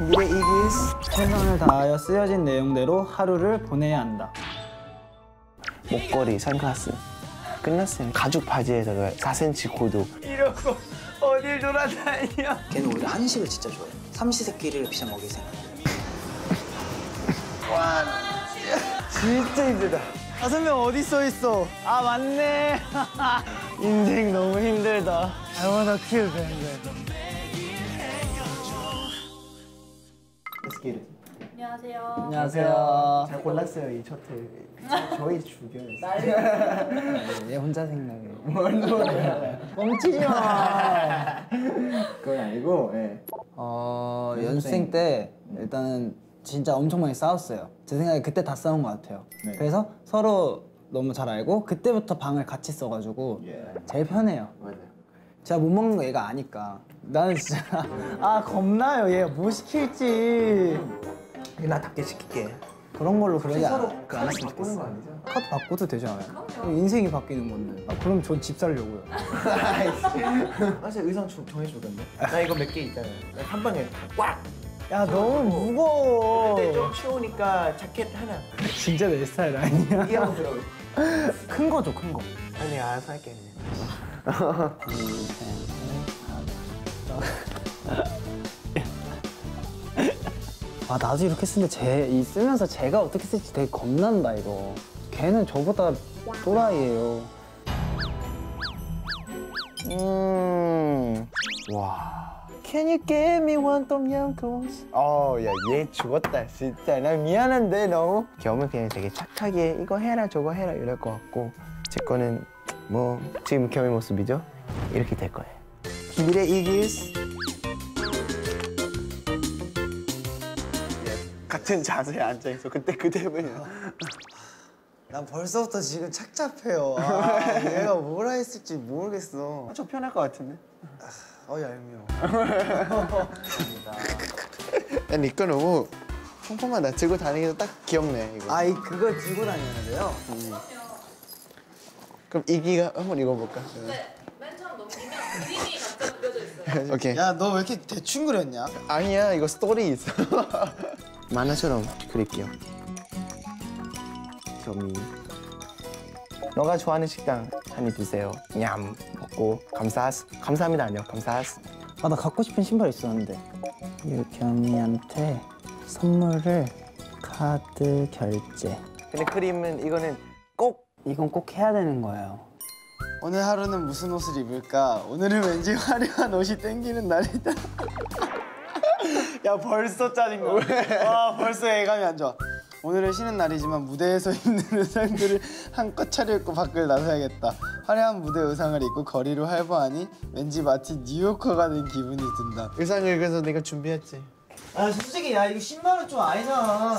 미래 이기스 최선을 다하여 쓰여진 내용대로 하루를 보내야 한다. 목걸이, 선글라스 끝났어요. 가죽 바지에다가 4cm 구두 이러고 어딜 돌아다녀? 걔는 오히려 한식을 진짜 좋아해. 삼시세끼를 피자 먹일 생각. 진짜 힘들다. 다섯 명 어디 써 있어? 아 맞네. 인생 너무 힘들다. I wanna kill them. 안녕하세요. 안녕하세요. 잘 골랐어요 이 셔틀. 저희 죽여요. 얘 혼자 생각해. 뭔 소리야. 뻥치지 마. 그건 아니고 예. 어, 연습생 때 일단은 진짜 엄청 많이 싸웠어요. 제 생각에 그때 다 싸운 것 같아요. 네. 그래서 서로 너무 잘 알고 그때부터 방을 같이 써가지고 제일 편해요. 맞아요. 제가 못 먹는 거 얘가 아니까. 나는 진짜 아 겁나요. 얘가 뭐 시킬지 나답게 시킬게. 그런 걸로 그러지. 서로 안 했으면 바꾸는 거 좋겠어. 아니죠? 카드 바꿔도 되지 않아요? 인생이 바뀌는 건데. 아, 그럼 전 집 살려고요. 사실 의상 좀 정해주던데. 나 이거 몇 개 있잖아요. 나한 방에 꽉. 야 너무 무거워. 근데 좀 추우니까 자켓 하나. 진짜 내 스타일 아니야. 이게 하고 들어. 큰 거죠 큰 거. 아니 알아서 할게 그냥. 아 나도 이렇게 쓰는데 제, 이 쓰면서 제가 어떻게 쓸지 되게 겁난다 이거 걔는 저보다 또라이예요 음. 와. Can you give me one 똠양꿍? 어, 야, 얘 죽었다, 진짜. 난 미안한데, 너무. 겸은 그냥 되게 착하게 이거 해라, 저거 해라 이럴 것 같고 제 거는 뭐 지금 겸의 모습이죠? 이렇게 될 거예요. 미래 이기스. 같은 자세에 앉아 있어. 그때 그대로야. 난 벌써부터 지금 착잡해요. 아, 얘가 뭐라 했을지 모르겠어. 저 편할 것 같은데? 어 얄미워. 야, 니거 너무 펑펑하다. 들고 다니기도 딱 귀엽네, 이거. 아이 그걸 들고 다녀야 돼요? 그럼 이기가 한번 읽어볼까? 네, 맨 처음 넘기면 그림이 각자 그려져 있어요. 오케이. 야 너 왜 이렇게 대충 그렸냐? 아니야, 이거 스토리 있어. 만화처럼 그릴게요. 겸이. 너가 좋아하는 식당 한입 주세요. 냠 먹고 감사하스. 감사합니다 아니요. 감사하스. 아 나 갖고 싶은 신발 있었는데 유겸이한테 선물을 카드 결제 근데 그림은 이거는 꼭 이건 꼭 해야 되는 거예요 오늘 하루는 무슨 옷을 입을까? 오늘은 왠지 화려한 옷이 땡기는 날이다. 야 벌써 짜증나. 와 벌써 예감이 안 좋아. 오늘은 쉬는 날이지만 무대에서 입는 의상들을 한껏 차려입고 밖을 나서야겠다. 화려한 무대 의상을 입고 거리로 활보하니 왠지 마치 뉴요커가 된 기분이 든다. 의상을 그래서 내가 준비했지. 아 솔직히 야 이거 10만 원 좀 아니잖아.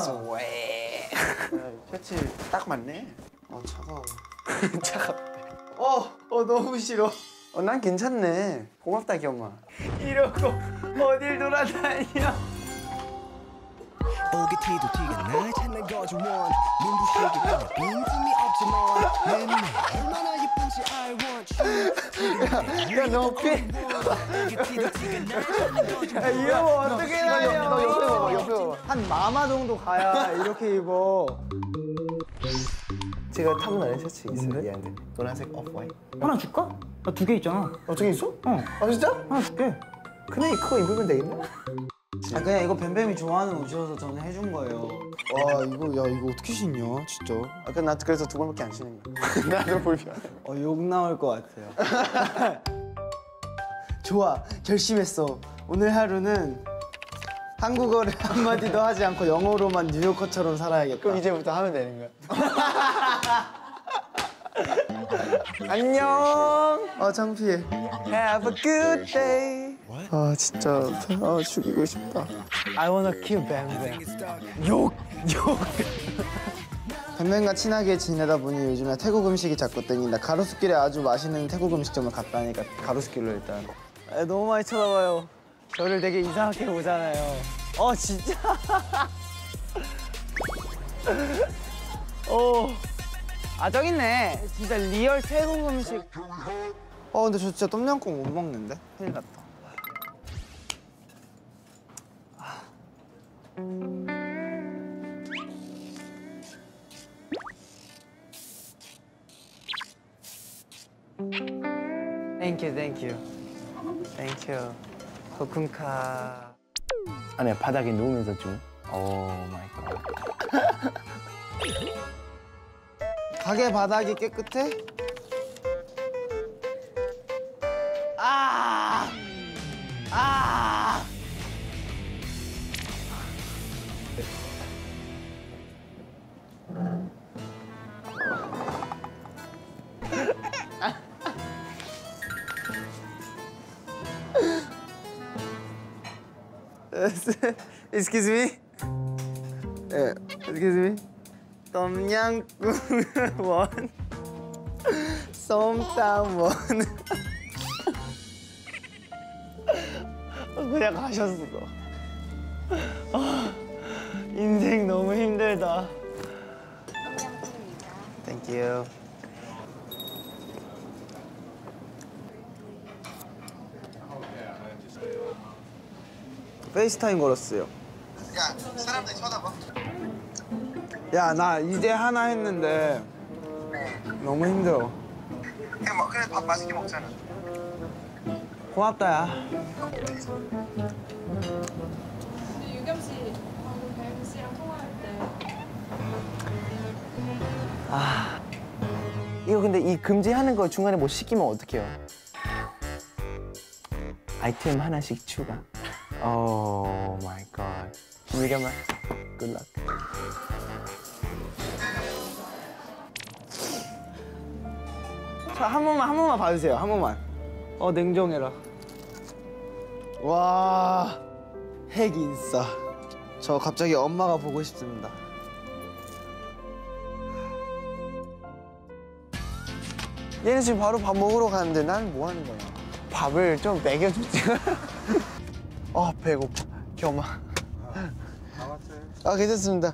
셔츠 딱 맞네. 어 차가워. 차갑. 어, 어 너무 싫어. 어, 난 괜찮네. 고맙다 겸아. 이러고 어딜 돌아다녀? 오게 티도 티가 날 찾는 거지 원 눈부시게 그냥 빈틈이 없지만 내 눈에 얼마나 예쁜지 I want you 야, 너 어깨. 오게 티도 티가 날 찾는 거지 야, 이러고 어떻게 다녀? 너 옆에 봐봐, 옆에 봐봐. 한 마마 정도 가야 이렇게 입어. 제가 탐나는 셔츠 있어요, 얘한테. 노란색 오프 화이트. 하나 줄까? 나 두 개 있잖아 어, 저기 있어? 어 아, 진짜? 하나 줄게 그래, 그거 입으면 되겠네. 아 그냥 이거 뱀뱀이 좋아하는 옷이어서 저는 해준 거예요. 와 이거 야 이거 어떻게 신냐 진짜. 아까 나 그래서 두 번밖에 안 신는 거야. 나도 불편해. 어욕 나올 것 같아요. 좋아 결심했어. 오늘 하루는 한국어를 한 마디도 하지 않고 영어로만 뉴요커처럼 살아야겠다. 그럼 이제부터 하면 되는 거야. 안녕. 아 창피해. Have a good day. 아 진짜 아 죽이고 싶다. I wanna kill 뱀뱀. 욕 욕. 뱀뱀과 친하게 지내다 보니 요즘에 태국 음식이 자꾸 땡긴다. 가로수길에 아주 맛있는 태국 음식점을 갔다니까 가로수길로 일단. 아, 너무 많이 쳐다봐요. 저를 되게 이상하게 보잖아요. 어 진짜. 어. 아 저기 있네. 진짜 real 태국 음식. 어 근데 저 진짜 똠양꿍 못 먹는데. 큰일 났다. 땡큐 땡큐 땡큐 코쿤카 아니 바닥에 누우면서 좀. 오 마이 갓. 가게 바닥이 깨끗해? 아! 아! Excuse me. 예, excuse me. 똠양꿍 원. 솜땀 원. 그냥 가셨어. 아, 인생 너무 힘들다. 땡큐. FaceTime 걸었어요. 야, 사람들 쳐다봐. 야, 나 이제 하나 했는데 너무 힘들어. 그냥 뭐 그래 밥 맛있게 먹잖아. 고맙다, 야. 근데 유겸 씨 방금 뱀 씨랑 통화할 때 이거 근데 이 금지하는 거 중간에 뭐 시키면 어떡해요? 아이템 하나씩 추가. Oh my god. 유겸아, good luck. 자, 한 번만, 한 번만 봐주세요. 한 번만. 어, 냉정해라. 와, 핵 인싸. 저 갑자기 엄마가 보고 싶습니다. 얘는 지금 바로 밥 먹으러 가는데 난 뭐 하는 거야? 밥을 좀 먹여주지. 아 배고파. 겸아. 아 괜찮습니다.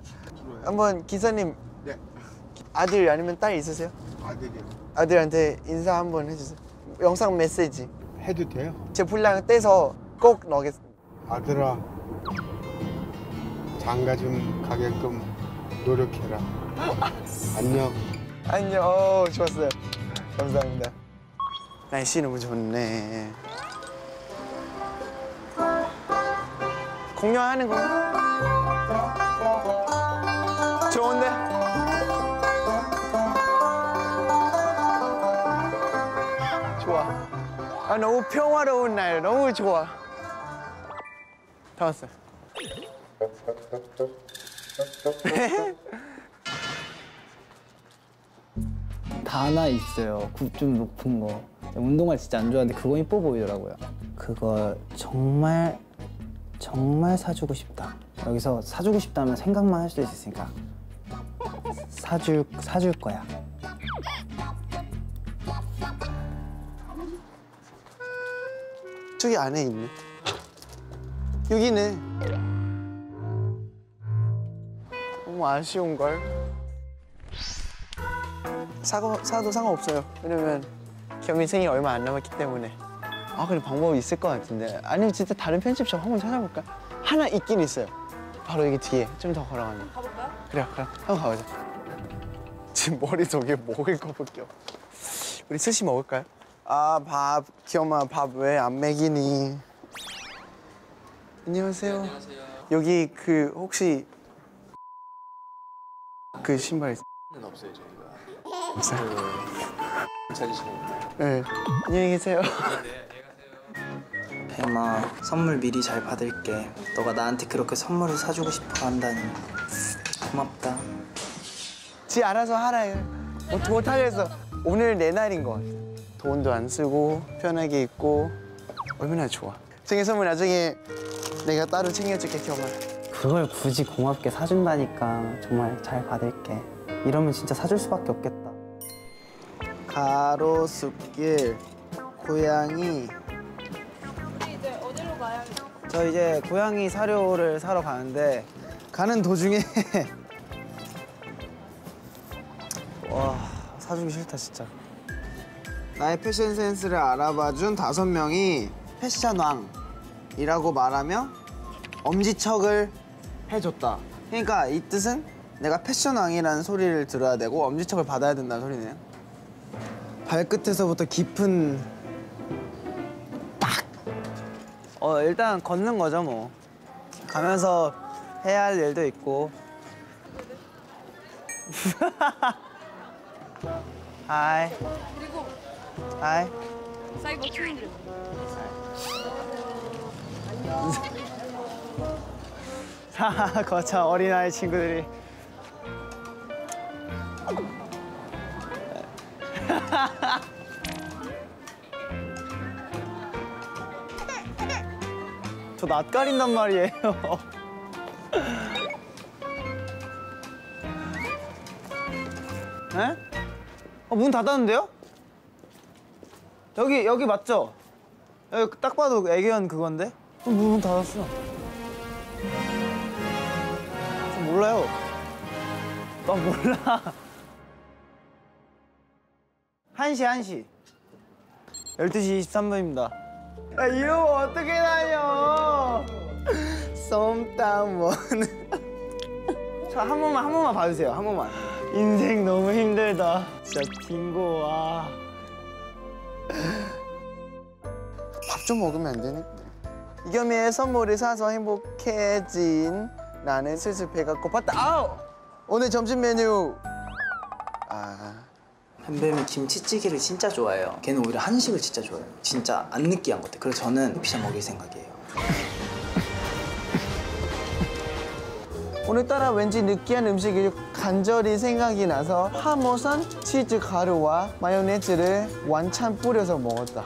한번 기사님 아들 아니면 딸 있으세요? 아들이 아들한테 인사 한번 해주세요. 영상 메시지. 해도 돼요? 제 분량 떼서 꼭 넣겠습니다. 아들아 장가 좀 가게끔 노력해라 안녕 안녕. 어, 좋았어요. 감사합니다. 날씨 너무 좋네. 공연하는 거. 좋은데? 좋아. 아 너무 평화로운 날 너무 좋아. 다 왔어. 다 하나 있어요 굽 좀 높은 거 운동화 진짜 안 좋아하는데 그거 이뻐 보이더라고요 그거 정말 정말 사주고 싶다 여기서 사주고 싶다면 생각만 할 수도 있으니까 사줄 사줄 거야 저기 안에 있네. 여기네. 너무 아쉬운 걸. 사고 사도 상관없어요. 왜냐면 겸이 생이 얼마 안 남았기 때문에. 아 근데 방법이 있을 것 같은데. 아니면 진짜 다른 편집샵 한번 찾아볼까? 하나 있긴 있어요. 바로 여기 뒤에 좀 더 걸어가면. 가볼까요? 그래 그래 한번 가보자. 지금 머릿속에 먹을 거밖에 없. 우리 스시 먹을까요? 아밥 기엄아 밥왜 안 먹이니? 안녕하세요. 여기 그 혹시 그 신발 는 없어요 저희가. 없어요. 네. 안녕히 계세요. 뱀아 선물 미리 잘 받을게 너가 나한테 그렇게 선물을 사주고 싶어 한다니 고맙다 지 알아서 하라요. 뭐 못하겠어. 오늘 내 날인 것 같아. 돈도 안 쓰고 편하게 있고 얼마나 좋아. 생일 선물 나중에 내가 따로 챙겨줄게 경아. 그걸 굳이 고맙게 사준다니까 정말 잘 받을게 이러면 진짜 사줄 수밖에 없겠다 가로수길 고양이 저 이제 고양이 사료를 사러 가는데 가는 도중에 와 사주기 싫다 진짜 나의 패션 센스를 알아봐준 다섯 명이 패션왕이라고 말하며 엄지척을 해줬다. 그러니까 이 뜻은 내가 패션왕이라는 소리를 들어야 되고 엄지척을 받아야 된다는 소리네요. 발끝에서부터 깊은 어 일단 걷는 거죠 뭐. 가면서 해야 할 일도 있고. Hi. 그리고 Hi. 사이버 트렌드. 자, 거참 어린아이 친구들이. 저 낯가린단 말이에요. 에? 어, 문 닫았는데요? 여기, 여기 맞죠? 여기 딱 봐도 애견 그건데? 어, 문 닫았어. 저 몰라요. 나 몰라. 1시, 1시. 12시 23분입니다. 야, 이러고 어떻게 다녀? 썸땀 원. 자, 한 번만, 한 번만 봐주세요. 한 번만. 인생 너무 힘들다. 진짜 딩고, 와. 밥 좀 먹으면 안 되니? 이겸이의 선물을 사서 행복해진 나는 슬슬 배가 고팠다. 아우! 오늘 점심 메뉴. 아, 뱀뱀이 김치찌개를 진짜 좋아해요. 걔는 오히려 한식을 진짜 좋아해요. 진짜 안 느끼한 것들. 그래서 저는 피자 먹일 생각이에요. 오늘따라 왠지 느끼한 음식이 간절히 생각이 나서 파모산 치즈 가루와 마요네즈를 완찬 뿌려서 먹었다.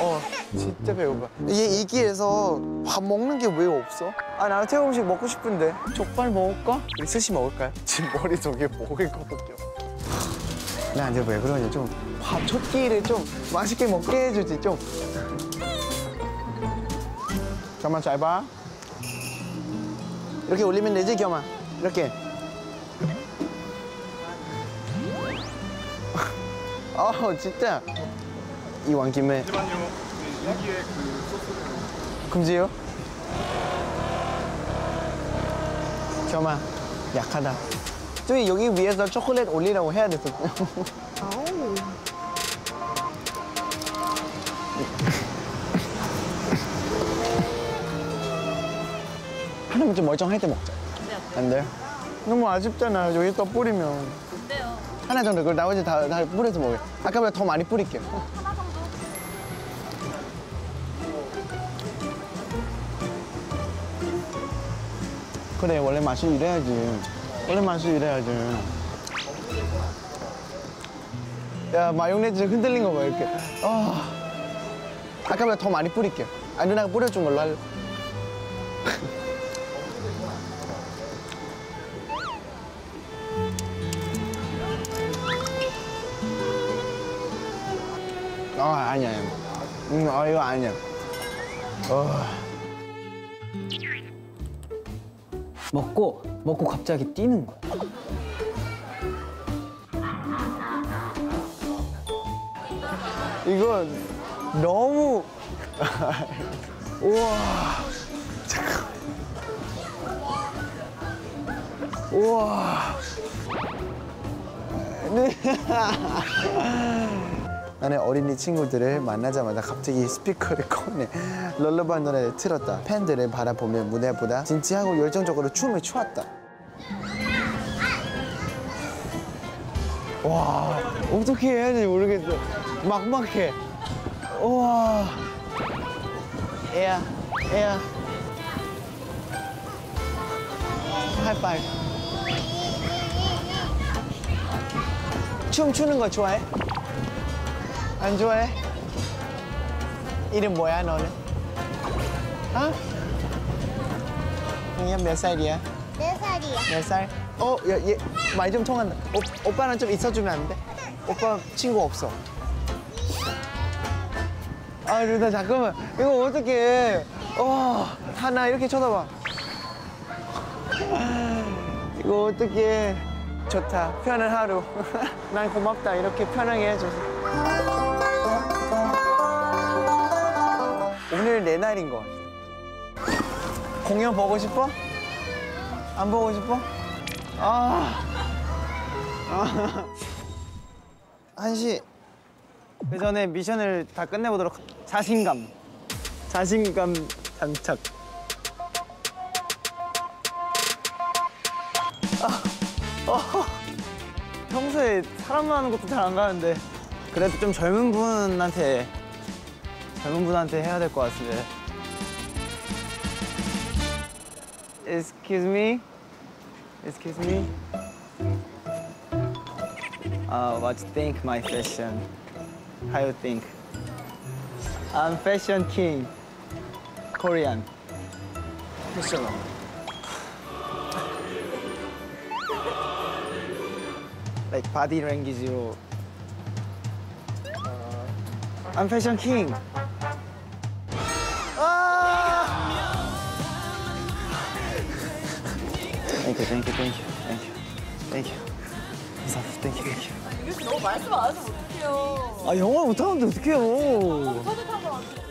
어, 진짜 배고파. 얘 이기에서 밥 먹는 게 왜 없어? 아, 나 태국 음식 먹고 싶은데. 족발 먹을까? 우리 스시 먹을까요? 지금 머릿속에 먹을 거밖에 없어. 나한테 왜 그러냐, 좀. 밥 첫 끼를 좀 맛있게 먹게 해주지, 좀. 잠깐만, 잘 봐. 이렇게 올리면 되지, 겸아? 이렇게. 어, 진짜. 이 왕 김에. 잠시만요. 여기에 그 소스. 금지요? 겸아, 약하다. 저기 여기 위에서 초콜릿 올리라고 해야 됐어. 하나만 좀 멀쩡할 때 먹자. 안 돼요? 너무 아쉽잖아. 여기 또 뿌리면. 안 돼요. 하나 정도. 그걸 나머지 다, 다 뿌려서 먹어요. 아까보다 더 많이 뿌릴게요. 하나 정도. 그래, 원래 맛이 이래야지. 원래 맛이 이래야지. 야, 마요네즈 흔들린 거 봐, 이렇게. 아. 아까보다 더 많이 뿌릴게요. 아, 누나가 뿌려준 걸로 할래. 어, 아니야. 음, 어, 이거 아니야. 어. 먹고 먹고 갑자기 뛰는 거야. 이거 너무 우와 잠깐 우와 네. 나는 어린이 친구들을 만나자마자 갑자기 스피커를 꺼내 럴러바 노래를 틀었다. 팬들을 바라보며 무대보다 진지하고 열정적으로 춤을 추었다. 와 어떻게 해야 될지 모르겠어. 막막해. 우와. 애야 애야. 하이파이브. 춤 추는 거 좋아해? 안 좋아해? 이름 뭐야 너는? 어? 형이야 몇 살이야? 네 살이야. 몇 살? 어, 야, 얘 많이 좀 통한다. 오, 오빠랑 좀 있어주면 안 돼? 오빠 친구 없어. 아, 루다 잠깐만. 이거 어떡해. 와, 하나 이렇게 쳐다봐. 이거 어떡해. 좋다. 편한 하루. 난 고맙다. 이렇게 편하게 해줘서. 오늘 내 날인 거. 공연 보고 싶어? 안 보고 싶어? 아. 한시 그 전에 미션을 다 끝내보도록 하- 자신감 자신감 장착 아, 어, 평소에 사람 많은 것도 잘 안 가는데 그래도 좀 젊은 분한테 젊은 분한테 해야 될 것 같은데 Excuse me Excuse me Uh, what you think my fashion? How you think? I'm fashion king. Korean. 패셔너. like body language로. Uh, I'm fashion king. Thank you, thank you, thank you, thank you, thank you. 감사합니다. Thank you. 이렇게 너무 말씀 안 하셔서 어떡해요. 아 영어 못하는데 어떡해요 터득 한번 하세요.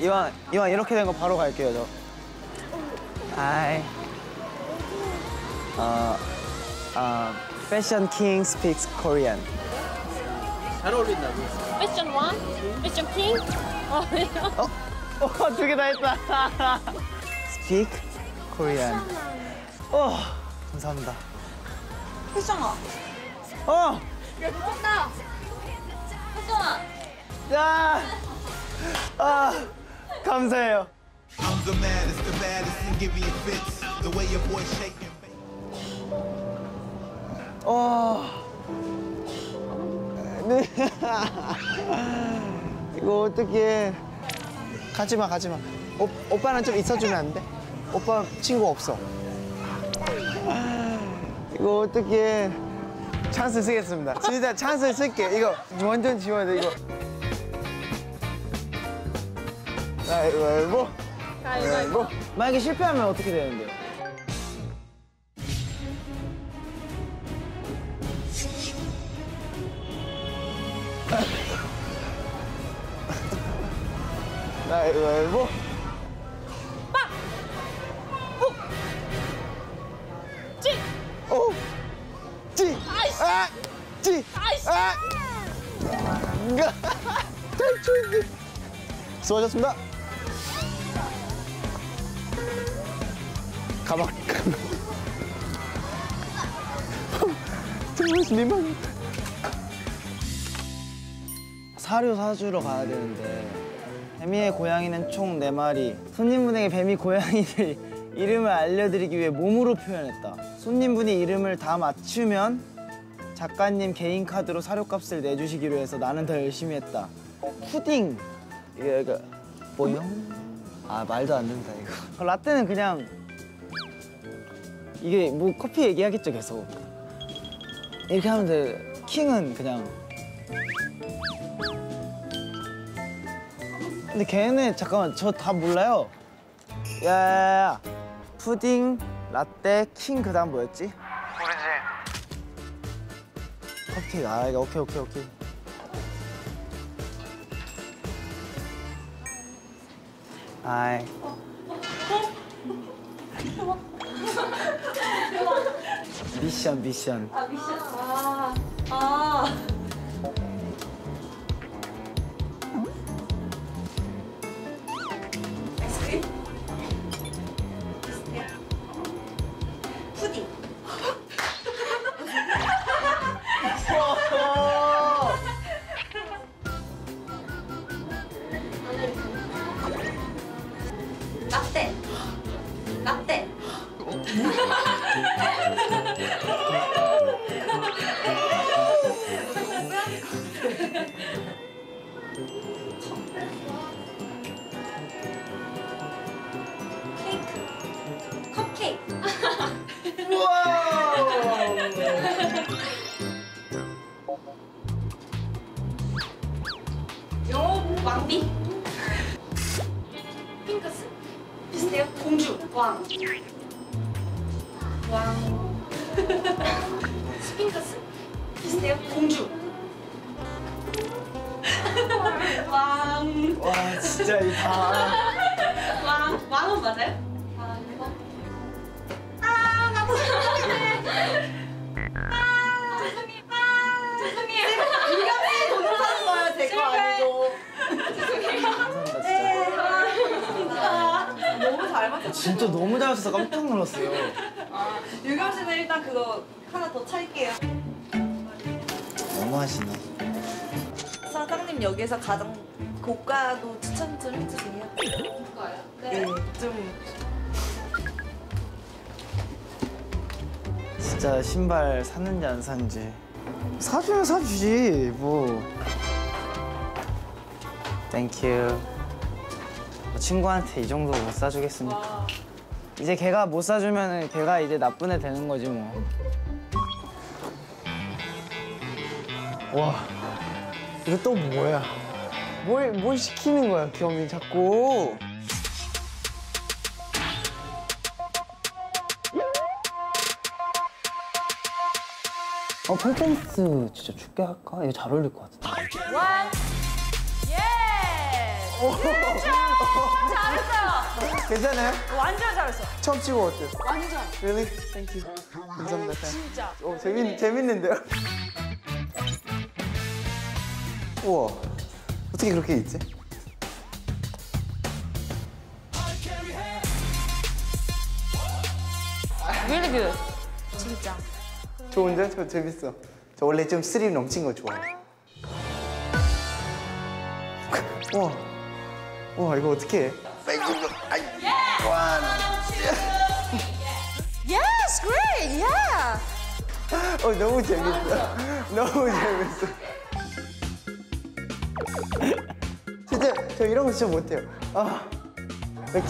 이왕 이왕 이렇게 된 거 바로 갈게요 저 hi 어, 어, fashion king speaks Korean fashion one? Fashion king? 어? 어, 두개 다 했다 스피크 코리안 어 감사합니다 패션아. 어! 야, 미쳤다. 패션아. 야! 아 감사해요. 어. 네. 이거 어떻게? 가지마, 가지마. 오, 오빠는 좀 있어주면 안 돼? 오빠 친구 없어. 이거 어떻게? 찬스 쓰겠습니다. 진짜 찬스 쓸게. 이거 완전 지워야 돼 이거. 가위바위보. 가위바위보. 만약에 실패하면 어떻게 되는데요? 가위바위보. 수고하셨습니다. 가방. 정말 민망해. 사료 사주러 가야 되는데 뱀이의 고양이는 총 네마리 손님분에게 뱀이 고양이들 이름을 알려드리기 위해 몸으로 표현했다 손님분이 이름을 다 맞추면 작가님 개인 카드로 사료값을 내주시기로 해서 나는 더 열심히 했다 푸딩 이게 이거 뭐요? 아 말도 안 된다 이거 라떼는 그냥 이게 뭐 커피 얘기하겠죠 계속 이렇게 하면 돼 킹은 그냥 근데 걔네 잠깐만 저 다 몰라요. 야야야 푸딩 라떼 킹 그다음 뭐였지? 모르지. 컵케이크 아 이거 오케이 오케이 오케이. 아이 미션 미션 아, 미션. 아. 아. 라떼. 라 진짜 너무 잘 맞춰서 깜짝 놀랐어요. 유감 씨는 일단 그거 하나 더 찰게요 너무 하시네. 사장님 여기에서 가장 고가도 추천 좀 해주세요 고가요? 네. 좀 진짜 신발 샀는지 안 샀는지. 사주면 사주지 뭐. Thank you. 친구한테 이 정도 못 사주겠습니까? 이제 걔가 못 사주면은 걔가 이제 나쁜 애 되는 거지 뭐. 와 이거 또 뭐야? 뭘, 뭘 시키는 거야 유겸이 자꾸 어 폴댄스 진짜 추게 할까? 이거 잘 어울릴 것 같은데. 원. 예! 괜찮아요? 완전 잘했어. 처음 치고 어때요? 완전. Really? Thank you 감사합니다 진짜. 오 재밌, 재밌는데요? 우와 어떻게 그렇게 있지? Really good. 진짜. 좋은데? 저 재밌어 저 원래 좀 스릴 넘친 거 좋아해 우와 우와 이거 어떻게 해? Yes, great. Yeah. 어 너무 재밌어 너무 재밌어 진짜 저 이런 거 진짜 못해요 아나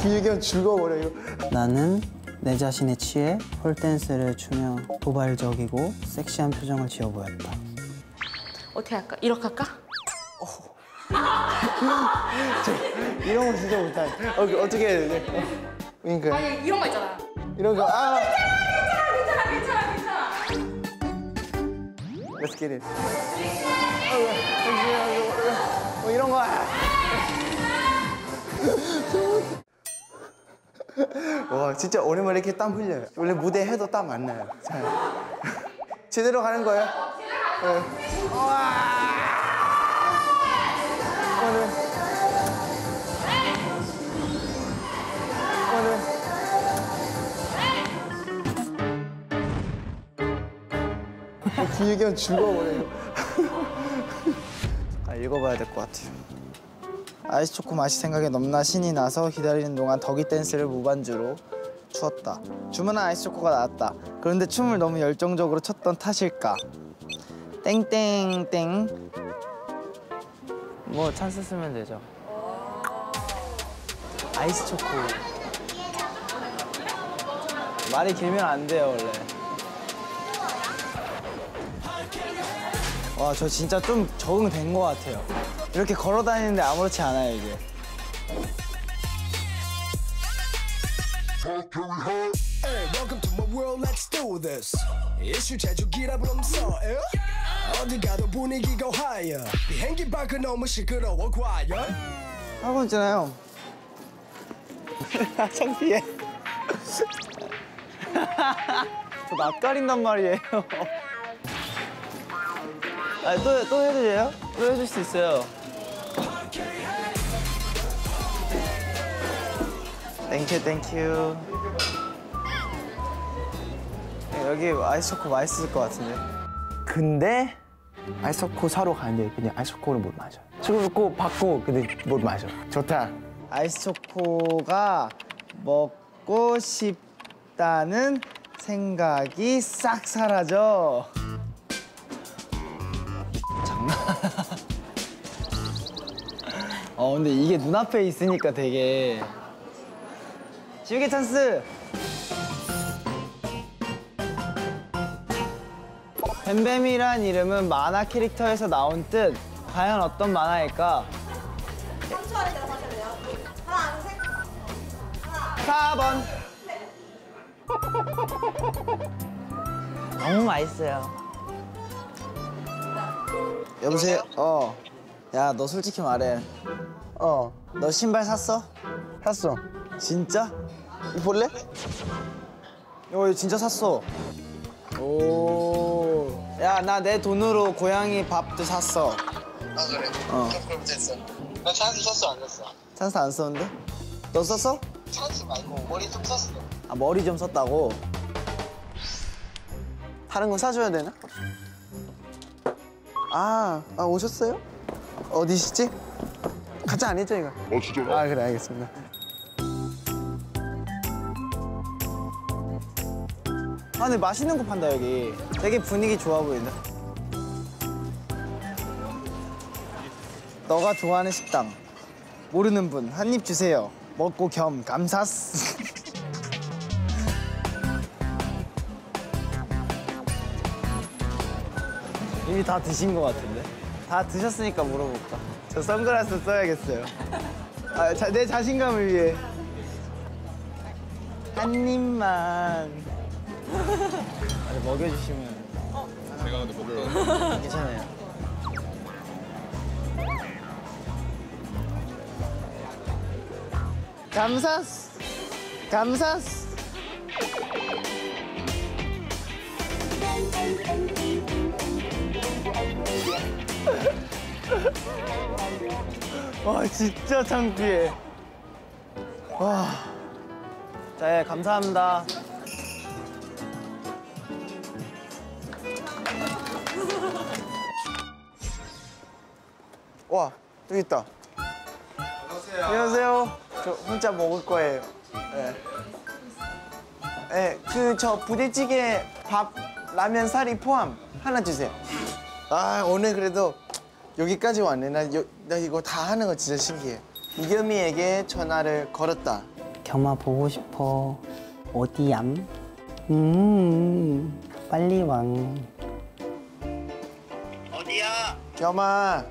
기획이형 즐거워버려 이거 나는 내 자신에 취해 폴댄스를 추며 도발적이고 섹시한 표정을 지어 보였다. 어떻게 할까? 이렇게 할까? 이런 거 진짜 못해 어, 어떻게 해야 되지? 어, 그러니까 아니 이런 거 있잖아. 이런 거 아 괜찮아, 괜찮아, 괜찮아. Let's get it 어, 이런 거 와 진짜 오랜만에 이렇게 땀 흘려요 원래 무대 해도 땀 안 나요 잘. 제대로 가는 거예요? 네. 우와. 오늘 기획이 죽어버려요 아, 읽어봐야 될 것 같아요. 아이스 초코 맛이 생각에 넘나 신이 나서 기다리는 동안 Dougie 댄스를 무반주로 추었다. 주문한 아이스 초코가 나왔다. 그런데 춤을 너무 열정적으로 췄던 탓일까? 땡땡땡. 뭐 찬스 쓰면 되죠. 아이스 초코. 말이 길면 안 돼요 원래. 와 저 진짜 좀 적응된 것 같아요. 이렇게 걸어 다니는데 아무렇지 않아요 이게. 하고 있잖아요. 창피해. 저 낯가린단 말이에요. 아, 또, 또 해도 돼요? 또 해줄 수 있어요. Thank you, thank you. 네, 여기 아이스 초코 맛있을 것 같은데. 근데 아이스초코 사러 가는데 그냥 아이스초코를 못 마셔 친구 받고 근데 못 마셔 좋다 아이스 초코가 먹고 싶다는 생각이 싹 사라져. 어 근데 이게 눈앞에 있으니까 되게 지우개 찬스. 뱀뱀이란 이름은 만화 캐릭터에서 나온 뜻. 과연 어떤 만화일까? 4번. 너무 맛있어요. 여보세요? 어. 야, 너 솔직히 말해. 어 너 신발 샀어? 샀어 진짜? 이거 볼래? 어, 이거 진짜 샀어. 오. 야, 나 내 돈으로 고양이 밥도 샀어. 아 그래? 어. 그럼 됐어 나 찬스 썼어 안 썼어? 찬스 안 썼는데? 너 썼어? 찬스 말고 머리 좀 썼어 아, 머리 좀 썼다고? 다른 거 사줘야 되나? 아, 아 오셨어요? 어디시지? 안 했죠 이거? 어 진짜요? 아 그래 알겠습니다 아, 근데 맛있는 거 판다, 여기. 되게 분위기 좋아 보인다. 너가 좋아하는 식당. 모르는 분, 한 입 주세요. 먹고 겸 감사스. 이미 다 드신 것 같은데? 다 드셨으니까 물어볼까? 저 선글라스 써야겠어요. 아, 자, 내 자신감을 위해. 한 입만. 아니, 먹여주시면. 제가 근데 먹다. 괜찮아요. 감사스. 감사스. 와 진짜 창피해. 와. 자, 예, 감사합니다. 와 여기 있다 안녕하세요 저 혼자 먹을 거예요 네. 네, 그저 부대찌개 밥 라면 사리 포함 하나 주세요 아 오늘 그래도 여기까지 왔네. 나, 여- 나 이거 다 하는 거 진짜 신기해. 이겸이에게 전화를 걸었다. 겸아 보고 싶어. 어디얌? 음, 빨리 왕. 겸아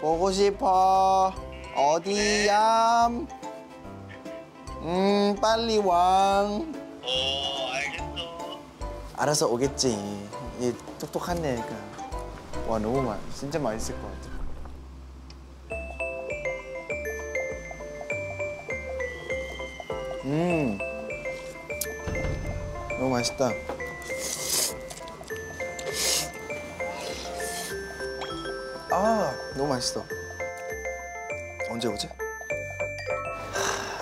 보고 싶어. 어디야 음 빨리 왕 어, 알겠어. 알아서 오겠지. 얘 똑똑한 애니까 와 너무 맛 진짜 맛있을 것 같아 음 너무 맛있다 아 너무 맛있어 언제 오지?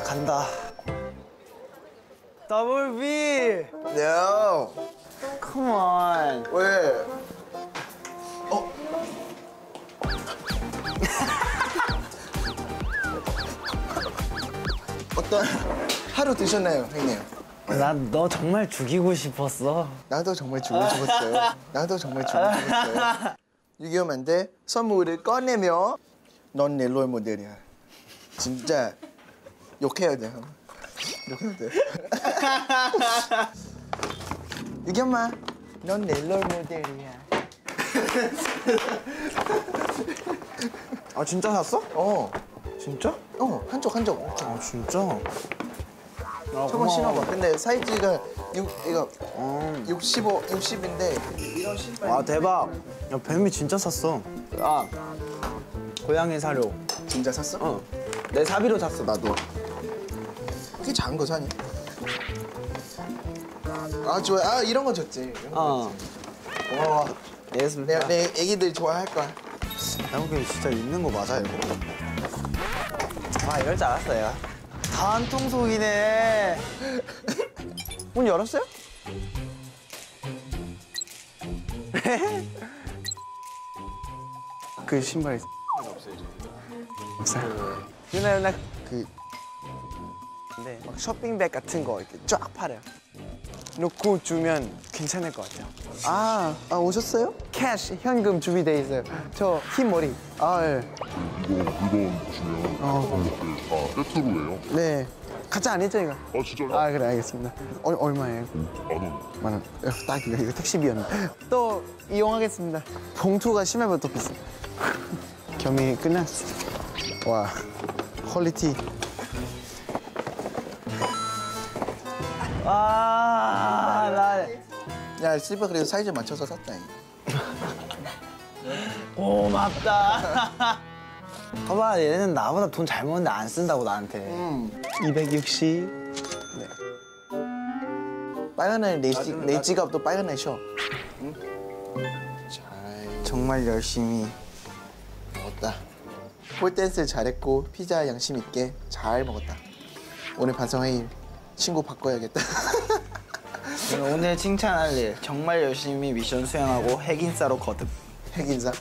간다. 더블 B. No Come on. 왜? 어떤 하루 드셨나요, 형님? 난너 정말 죽이고 싶었어. 나도 정말 주고 싶었어요. 나도 정말 주고 싶었어요. 유기엄한테 선물을 꺼내며 넌 내 롤 모델이야. 진짜 욕해야 돼. 욕해야 돼. 유기엄마, 넌내 롤 모델이야. 아 진짜 샀어? 어, 진짜? 어, 한쪽 한쪽. 아 진짜? 아, 저번 신어봐. 근데 사이즈가 6, 이거 65, 60인데 이런 신발. 와 대박. 야 뱀이 진짜 샀어. 아 고양이 사료. 진짜 샀어? 어. 내 사비로 샀어 나도. 그게 작은 거 사니? 아 좋아. 아 이런 거 좋지. 어. 와, 알겠습니다. 내가 내 애기들 좋아할 거야. 여기 진짜 있는 거 맞아 이거? 아 이럴 줄 알았어요. 단통속이네. 문 열었어요? 그 신발 없어요. 유나 유나 그 근데 막 쇼핑백 같은 거 이렇게 쫙 팔아요. 놓고 주면 괜찮을 것 같아요. 아, 아 오셨어요? 캐시 현금 준비돼 있어요. 저 흰 머리. 아 예. 이거 물건 보시면 어. 다 세트로예요. 네. 안 했죠 이거? 아 진짜요? 아 그래 알겠습니다. 얼, 얼마예요? 만 원. 만 원. 야, 딱 이거, 이거 택시비였네. 또 이용하겠습니다. 봉투가 심해면 더 비싸. 겸이 끝났어. 와, 퀄리티. 아, 나 야, 슬리퍼 그래도 사이즈 맞춰서 샀다. 고맙다. 봐봐, 얘는 나보다 돈 잘 버는데 안 쓴다고 나한테. 음, 260. 네. 빨간 날 내, 지- 내 지갑도 빨간 날 쉬어. 응? 잘 정말 열심히 먹었다. 폴댄스 잘했고 피자 양심 있게 잘 먹었다. 오늘 반성 회의 친구 바꿔야겠다. 저는 오늘 칭찬할 일 정말 열심히 미션 수행하고 핵인싸로 거듭 핵인사.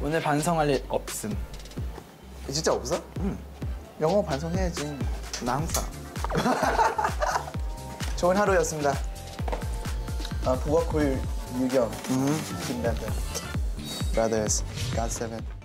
오늘 반성할 일 없음 진짜 없어? 응. 영어 반성해야지. 나 항상 좋은 하루였습니다. 아, 부가콜 유경. Brothers. God seven.